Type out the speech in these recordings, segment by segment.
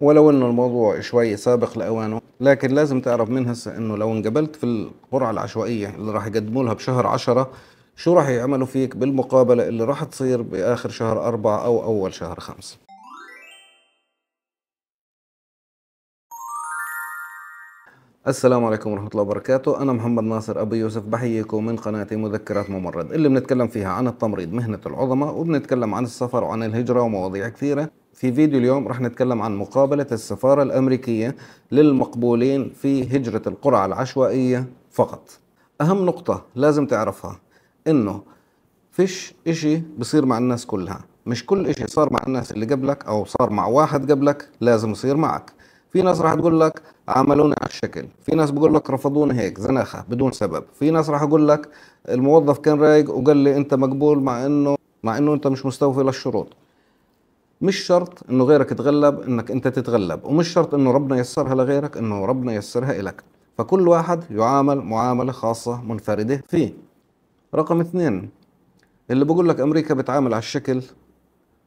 ولو إنه الموضوع شوي سابق لأوانه لكن لازم تعرف من هسه إنه لو انقبلت في القرعة العشوائية اللي راح يقدموا لها بشهر عشرة شو راح يعملوا فيك بالمقابلة اللي راح تصير بآخر شهر أربعة أو أول شهر خمسة؟ السلام عليكم ورحمة الله وبركاته. أنا محمد ناصر أبو يوسف. بحييكم من قناتي مذكرات ممرض اللي بنتكلم فيها عن التمريض مهنة العظماء وبنتكلم عن السفر وعن الهجرة ومواضيع كثيرة. في فيديو اليوم رح نتكلم عن مقابلة السفارة الأمريكية للمقبولين في هجرة القرعة العشوائية فقط. أهم نقطة لازم تعرفها إنه فيش إشي بصير مع الناس كلها. مش كل إشي صار مع الناس اللي قبلك أو صار مع واحد قبلك لازم يصير معك. في ناس راح تقول لك عملوني على الشكل في ناس بقول لك رفضوني هيك زناخة بدون سبب في ناس راح يقول لك الموظف كان رايق وقال لي أنت مقبول مع انه مع إنه أنت مش مستوفي للشروط. مش شرط إنه غيرك يتغلب إنك أنت تتغلب ومش شرط إنه ربنا يسرها لغيرك إنه ربنا يسرها لك فكل واحد يعامل معاملة خاصة منفردة فيه. رقم اثنين اللي بقول لك أمريكا بتعامل على الشكل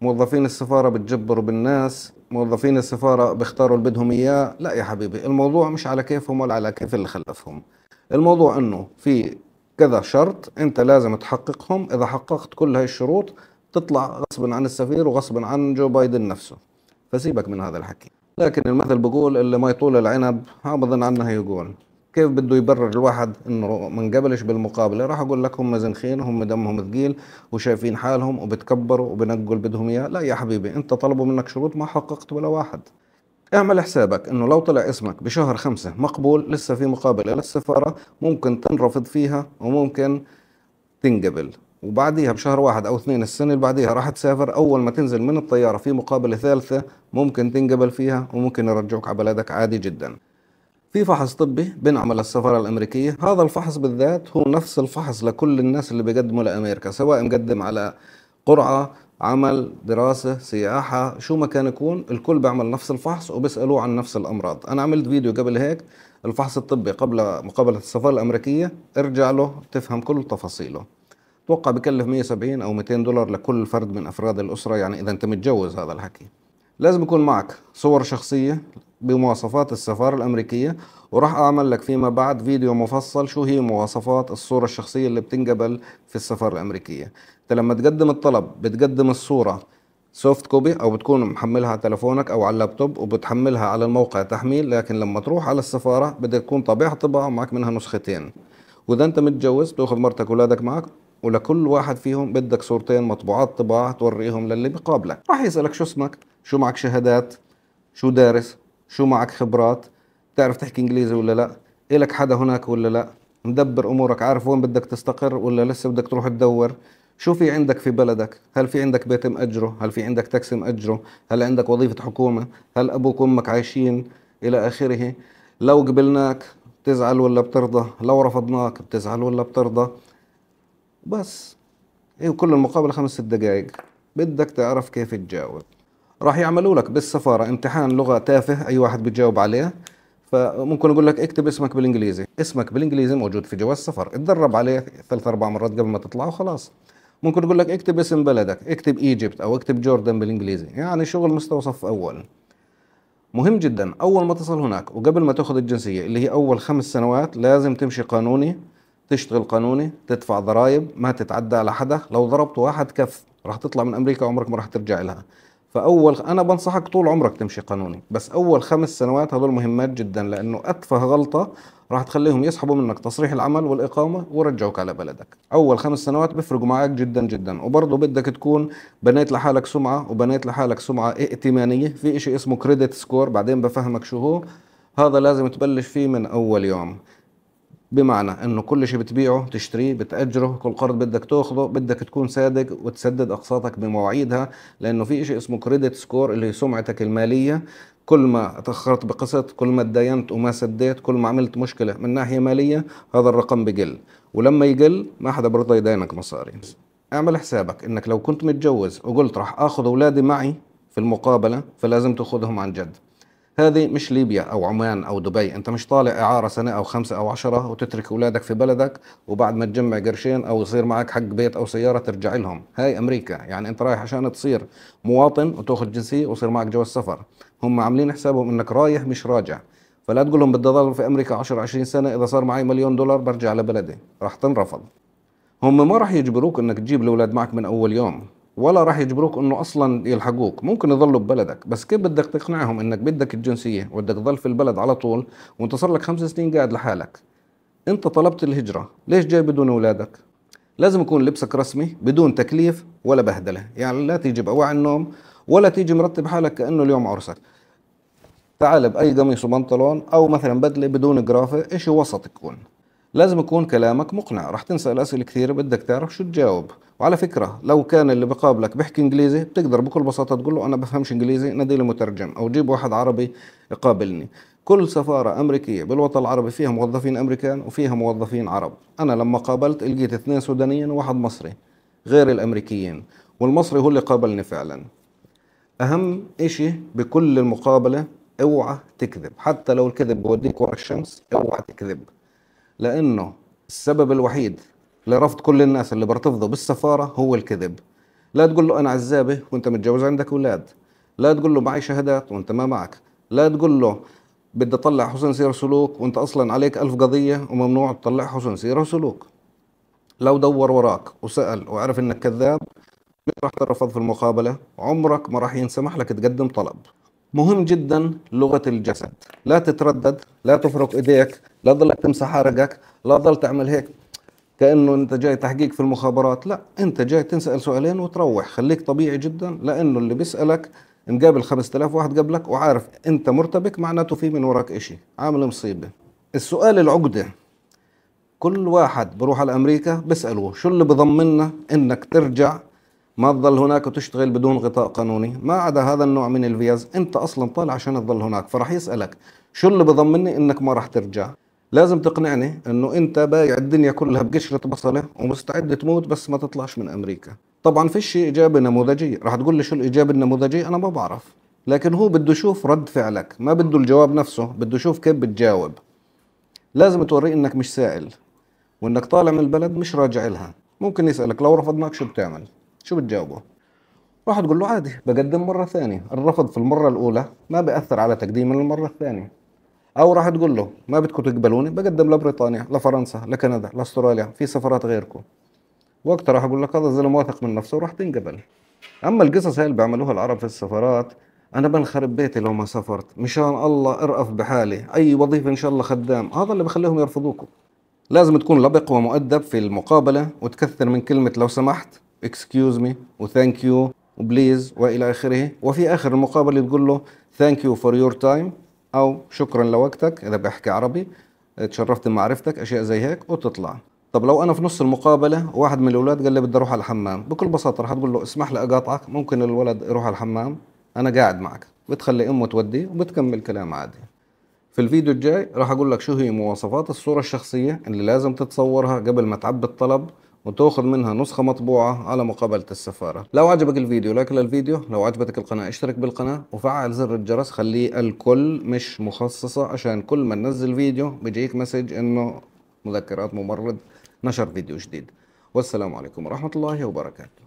موظفين السفارة بتجبروا بالناس موظفين السفارة بيختاروا اللي بدهم إياه. لا يا حبيبي الموضوع مش على كيفهم ولا على كيف اللي خلفهم. الموضوع أنه في كذا شرط أنت لازم تحققهم. إذا حققت كل هاي الشروط تطلع غصبا عن السفير وغصبا عن جو بايدن نفسه. فسيبك من هذا الحكي. لكن المثل بقول اللي ما يطول العنب ها بظن عنها يقول. كيف بده يبرر الواحد إنه ما انقبلش بالمقابلة؟ راح أقول لك هم زنخين هم دمهم ثقيل وشايفين حالهم وبتكبروا وبنقوا اللي بدهم إياه. لا يا حبيبي أنت طلبوا منك شروط ما حققت ولا واحد. اعمل حسابك إنه لو طلع اسمك بشهر خمسة مقبول لسه في مقابلة للسفارة ممكن تنرفض فيها وممكن تنقبل. وبعديها بشهر واحد أو اثنين السنة اللي بعديها راح تسافر. أول ما تنزل من الطيارة في مقابلة ثالثة ممكن تنقبل فيها وممكن يرجعوك على بلدك عادي جدا. في فحص طبي بنعمل السفارة الأمريكية. هذا الفحص بالذات هو نفس الفحص لكل الناس اللي بيقدموا لأمريكا سواء مقدم على قرعة عمل دراسة سياحة شو ما كان يكون الكل بيعمل نفس الفحص وبيسألوه عن نفس الأمراض. أنا عملت فيديو قبل هيك الفحص الطبي قبل مقابلة السفارة الأمريكية ارجع له تفهم كل تفاصيله. توقع بكلف 170 أو 200 دولار لكل فرد من أفراد الأسرة يعني إذا أنت متجوز هذا الحكي. لازم يكون معك صور شخصية بمواصفات السفارة الأمريكية وراح أعمل لك فيما بعد فيديو مفصل شو هي مواصفات الصورة الشخصية اللي بتنقبل في السفارة الأمريكية. أنت لما تقدم الطلب بتقدم الصورة soft copy أو بتكون محملها على تلفونك أو على اللابتوب وبتحملها على الموقع تحميل لكن لما تروح على السفارة بدك تكون طبيعة طباعة معك منها نسختين. وإذا أنت متجوز بتأخذ مرتك وأولادك معك ولكل واحد فيهم بدك صورتين مطبوعات طباعة توريهم للي بقابلك. راح يسألك شو اسمك شو معك شهادات شو دارس شو معك خبرات؟ تعرف تحكي إنجليزي ولا لا؟ إلك حدا هناك ولا لا؟ مدبر أمورك عارف وين بدك تستقر ولا لسه بدك تروح تدور؟ شو في عندك في بلدك؟ هل في عندك بيت مأجره؟ هل في عندك تاكسي مأجره؟ هل عندك وظيفة حكومة؟ هل أبوك وأمك عايشين؟ إلى آخره. لو قبلناك بتزعل ولا بترضى؟ لو رفضناك بتزعل ولا بترضى؟ بس. إيه كل المقابلة خمس دقايق. بدك تعرف كيف تجاوب. راح يعملوا لك بالسفارة امتحان لغة تافه أي واحد بيجاوب عليه. فممكن أقول لك اكتب اسمك بالإنجليزي. اسمك بالإنجليزي موجود في جواز السفر. اتدرب عليه ثلاث أربع مرات قبل ما تطلع وخلاص. ممكن أقول لك اكتب اسم بلدك اكتب إيجيبت أو اكتب جوردن بالإنجليزي. يعني شغل مستوى صف أول. مهم جدا. أول ما تصل هناك وقبل ما تأخذ الجنسية اللي هي أول خمس سنوات لازم تمشي قانوني تشتغل قانوني تدفع ضرائب ما تتعدى على حدا. لو ضربت واحد كف راح تطلع من أمريكا عمرك ما راح ترجع لها. فأول أنا بنصحك طول عمرك تمشي قانوني. بس أول خمس سنوات هذول مهمات جدا لأنه أتفه غلطة راح تخليهم يسحبوا منك تصريح العمل والإقامة ورجعوك على بلدك. أول خمس سنوات بيفرقوا معك جدا جدا. وبرضه بدك تكون بنيت لحالك سمعة وبنيت لحالك سمعة ائتمانية. في شيء اسمه credit score بعدين بفهمك شو هو. هذا لازم تبلش فيه من أول يوم. بمعنى إنه كل شيء بتبيعه تشتريه بتأجره كل قرض بدك تاخذه بدك تكون صادق وتسدد أقساطك بمواعيدها لأنه في شيء اسمه credit score اللي هي سمعتك المالية. كل ما تأخرت بقسط كل ما تداينت وما سديت كل ما عملت مشكلة من ناحية مالية هذا الرقم بقل ولما يقل ما حدا برضى يداينك مصاري. اعمل حسابك إنك لو كنت متجوز وقلت راح آخذ أولادي معي في المقابلة فلازم تأخذهم عن جد. هذه مش ليبيا أو عمان أو دبي. أنت مش طالع إعارة سنة أو خمسة أو عشرة وتترك أولادك في بلدك وبعد ما تجمع قرشين أو يصير معك حق بيت أو سيارة ترجع لهم. هاي أمريكا. يعني أنت رايح عشان تصير مواطن وتأخذ جنسية ويصير معك جواز سفر. هم عاملين حسابهم إنك رايح مش راجع. فلا تقول لهم بدي اضل في أمريكا 10 20 سنة إذا صار معي مليون دولار برجع لبلدي. راح تنرفض. هم ما راح يجبروك إنك تجيب الأولاد معك من أول يوم. ولا راح يجبروك إنه أصلا يلحقوك. ممكن يضلوا ببلدك. بس كيف بدك تقنعهم إنك بدك الجنسية وبدك تضل في البلد على طول وأنت صار لك خمس سنين قاعد لحالك؟ أنت طلبت الهجرة. ليش جاي بدون أولادك؟ لازم يكون لبسك رسمي بدون تكليف ولا بهدلة. يعني لا تيجي بأواعي النوم ولا تيجي مرتب حالك كأنه اليوم عرسك. تعال بأي قميص وبنطلون أو مثلا بدلة بدون جرافة. اشي وسط يكون؟ لازم يكون كلامك مقنع. راح تنسال اسئله كثيره بدك تعرف شو تجاوب. وعلى فكرة لو كان اللي بقابلك بيحكي إنجليزي بتقدر بكل بساطة تقول له أنا بفهمش إنجليزي نادي مترجم أو جيب واحد عربي يقابلني. كل سفارة أمريكية بالوطن العربي فيها موظفين أمريكان وفيها موظفين عرب. أنا لما قابلت لقيت اثنين سودانيين وواحد مصري غير الأمريكيين. والمصري هو اللي قابلني فعلا. أهم إشي بكل المقابلة اوعى تكذب. حتى لو الكذب بوديك ورا الشمس اوعى تكذب. لأنه السبب الوحيد لرفض كل الناس اللي برتفضوا بالسفارة هو الكذب. لا تقول له أنا عزابه وأنت متجوز عندك أولاد. لا تقول له معي شهادات وأنت ما معك. لا تقول له بدي أطلع حسن سير سلوك وأنت أصلا عليك ألف قضية وممنوع تطلع حسن سير وسلوك لو دور وراك وسأل وعرف إنك كذاب راح ترفض في المقابلة؟ عمرك ما راح ينسمح لك تقدم طلب. مهم جدا لغة الجسد. لا تتردد لا تفرك إيديك لا تضلك تمسح حرقك لا تضل تعمل هيك. كأنه أنت جاي تحقيق في المخابرات لا أنت جاي تنسأل سؤالين وتروح. خليك طبيعي جدا لأنه اللي بيسألك مقابل 5000 واحد قبلك وعارف أنت مرتبك معناته في من وراك إشي عامل مصيبة. السؤال العقدة كل واحد بروح على أمريكا بيسالوه شو اللي بضمننا إنك ترجع ما تظل هناك وتشتغل بدون غطاء قانوني؟ ما عدا هذا النوع من الفيز أنت أصلا طالع عشان تظل هناك فراح يسألك شو اللي بضمني إنك ما راح ترجع؟ لازم تقنعني إنه أنت بايع الدنيا كلها بقشرة بصلة ومستعد تموت بس ما تطلعش من أمريكا. طبعا فيش اجابة نموذجية راح تقول لي شو الاجابة النموذجية أنا ما بعرف. لكن هو بده يشوف رد فعلك. ما بده الجواب نفسه. بده يشوف كيف بتجاوب. لازم توريه إنك مش سائل وإنك طالع من البلد مش راجع لها ممكن يسألك لو رفضناك شو بتعمل؟ شو بتجاوبه؟ راح تقول له عادي بقدم مرة ثانية. الرفض في المرة الأولى ما بيأثر على تقديم المرة الثانية. أو راح تقول له ما بدكم تقبلوني بقدم لبريطانيا لفرنسا لكندا لأستراليا في سفرات غيركم. وقتها راح أقول لك هذا الزلمة واثق من نفسه وراح تنقبل. أما القصص هاي اللي بيعملوها العرب في السفارات أنا بنخرب بيتي لو ما سافرت. مشان الله ارأف بحالي. أي وظيفة إن شاء الله خدام. هذا اللي بخليهم يرفضوكم. لازم تكون لبق ومؤدب في المقابلة وتكثر من كلمة لو سمحت excuse me و thank you و please والى آخره. وفي آخر المقابلة تقول له thank you for your time أو شكرا لوقتك إذا بحكي عربي تشرفت بمعرفتك أشياء زي هيك وتطلع. طب لو أنا في نص المقابلة واحد من الأولاد قال لي بدي أروح على الحمام بكل بساطة راح تقول له اسمح لي أقاطعك ممكن الولد يروح على الحمام أنا قاعد معك. بتخلي أمه توديه وبتكمل كلام عادي. في الفيديو الجاي راح أقول لك شو هي مواصفات الصورة الشخصية اللي لازم تتصورها قبل ما تعبي الطلب وتأخذ منها نسخة مطبوعة على مقابلة السفارة. لو عجبك الفيديو like للفيديو لو عجبتك القناة اشترك بالقناة وفعل زر الجرس. خليه الكل مش مخصصة عشان كل ما ننزل فيديو بيجيك message إنه مذكرات ممرض نشر فيديو جديد. والسلام عليكم ورحمة الله وبركاته.